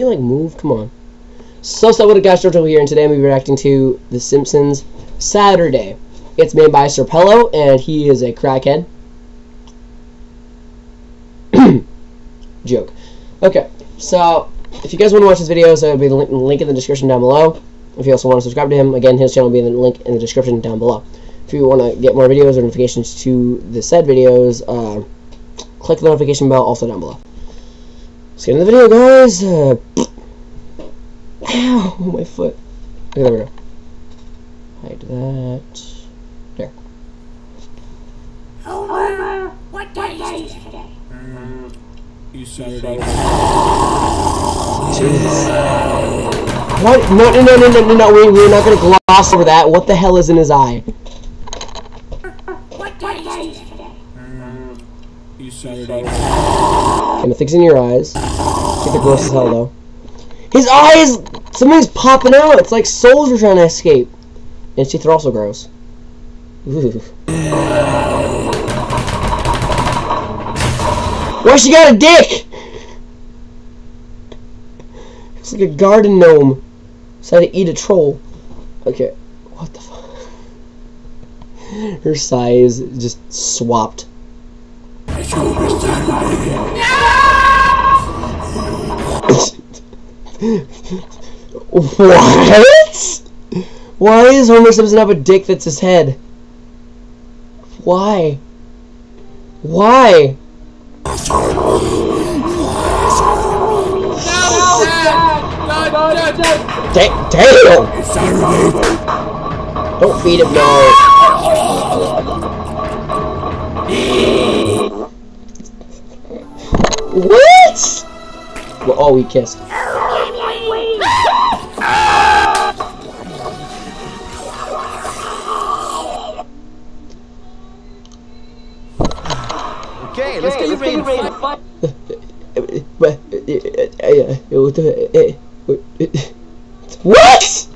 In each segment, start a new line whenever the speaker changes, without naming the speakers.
You like move? Come on. So, so what a guys, Jojo here, and today I'm be reacting to The Simpsons Saturday. It's made by Sir Pelo, and he is a crackhead. Joke. Okay, so if you guys want to watch his videos, there will be the link, link in the description down below. If you also want to subscribe to him, again, his channel will be in the link in the description down below. If you want to get more videos or notifications to the said videos, uh, click the notification bell also down below. Let's get into the video, guys. Uh, ow, my foot. Okay, there we go. Hide that. There.
Homer, what day is it today?
You Saturday.
What? No, no, no, no, no, no, no. We, we're not gonna gloss over that. What the hell is in his eye?
What day is it today?
You Saturday.
Okay, nothing's in your eyes. Get the gross as hell though. His eyes! Something's popping out. It's like souls are trying to escape. And his teeth are also gross. Ooh. Why she got a dick? It's like a garden gnome. Decided to eat a troll. Okay. What the fuck? Her size just swapped. What? Why does Homer Simpson have a dick that's his head? Why? Why? Da- damn! Don't feed him, no. What? Well, oh, we kissed.
Okay, let's get you ready to fight.
What?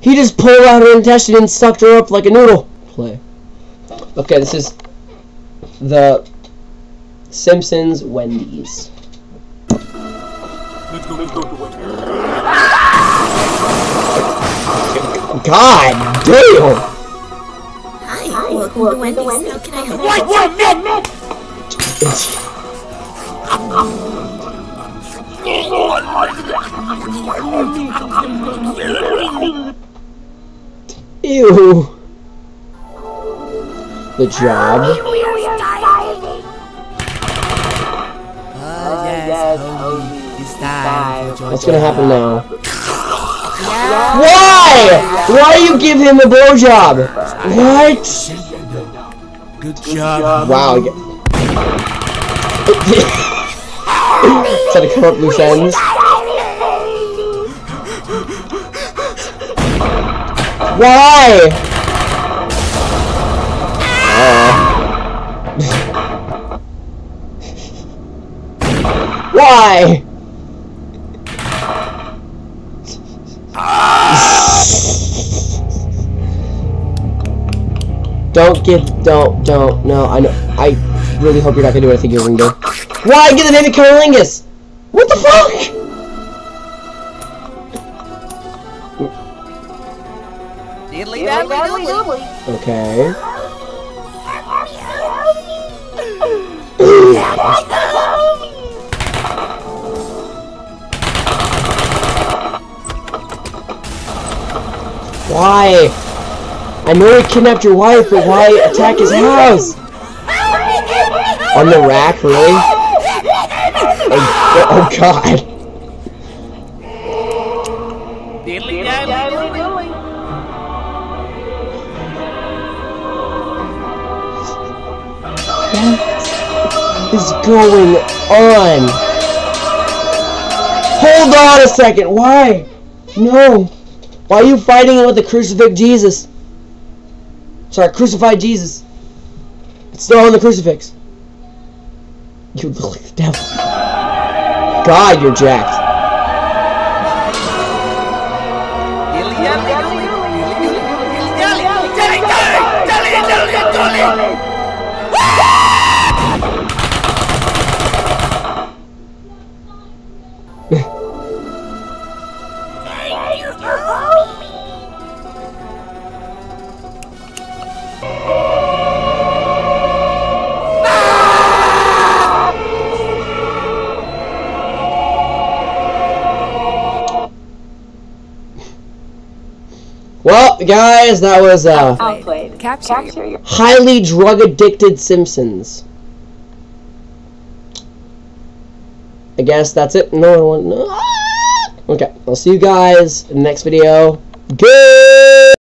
He just pulled out her intestine and sucked her up like a noodle. Play. Okay, this is the Simpsons Wendy's.
Let's go, let's go to work.
God damn!
Hi, welcome to Wendy's. How can I help you?
What you meant?
Ew. The job.
Homie. It's time for
What's gonna happen now? Why? Why do you give him a blowjob? What?
Good job.
Wow. Trying to cover up loose ends. Why? Uh. Why? Don't get, don't, don't, no, I know, I really hope you're not gonna do what I think you're gonna do. Why get the name of Cunnilingus? What the fuck?
Diddly daddly doodly.
Okay. Why? I know he kidnapped your wife, but why attack his house? On the rack, really? Oh, oh god. What is going on? Hold on a second. Why? No. Why are you fighting with the crucifix Jesus? Sorry, crucified Jesus. It's still on the crucifix. You look like the devil. God, you're jacked. Well, guys, that was uh,
Outplayed.
Capture,
your
highly drug addicted Simpsons. I guess that's it. No one. No. Okay, I'll see you guys in the next video. Good.